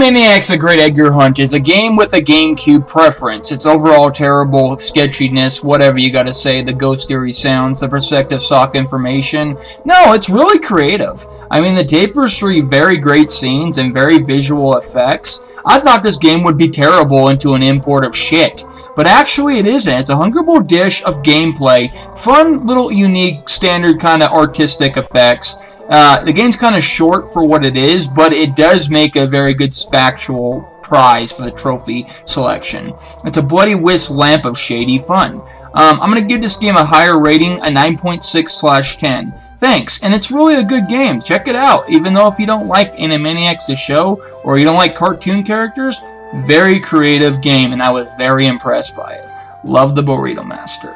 Maniacs A Great Edgar Hunt is a game with a GameCube preference. Its overall terrible sketchiness, whatever you gotta say, the ghost theory sounds, the perspective sock information. No, it's really creative. I mean, the tapestry, very great scenes and very visual effects. I thought this game would be terrible into an import of shit. But actually it isn't. It's a hungerable dish of gameplay, fun little unique standard kind of artistic effects, uh, the game's kind of short for what it is, but it does make a very good factual prize for the trophy selection. It's a bloody whist lamp of shady fun. Um, I'm going to give this game a higher rating, a 9.6 slash 10. Thanks, and it's really a good game. Check it out. Even though if you don't like Animaniacs the show, or you don't like cartoon characters, very creative game, and I was very impressed by it. Love the Burrito Master.